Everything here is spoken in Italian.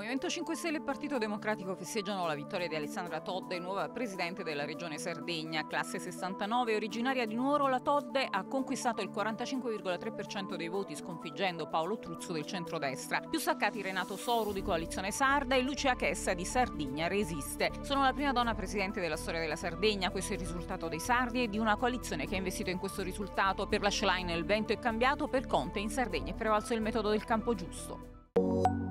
Movimento 5 Stelle e Partito Democratico festeggiano la vittoria di Alessandra Todde, nuova presidente della regione Sardegna. Classe 69, originaria di Nuoro, la Todde ha conquistato il 45,3% dei voti sconfiggendo Paolo Truzzo del centrodestra. Più saccati Renato Soru di Coalizione Sarda e Lucia Chessa di Sardegna Resiste. Sono la prima donna presidente della storia della Sardegna, questo è il risultato dei sardi e di una coalizione che ha investito in questo risultato. Per la Schlein il vento è cambiato, per Conte in Sardegna è prevalso il metodo del campo giusto.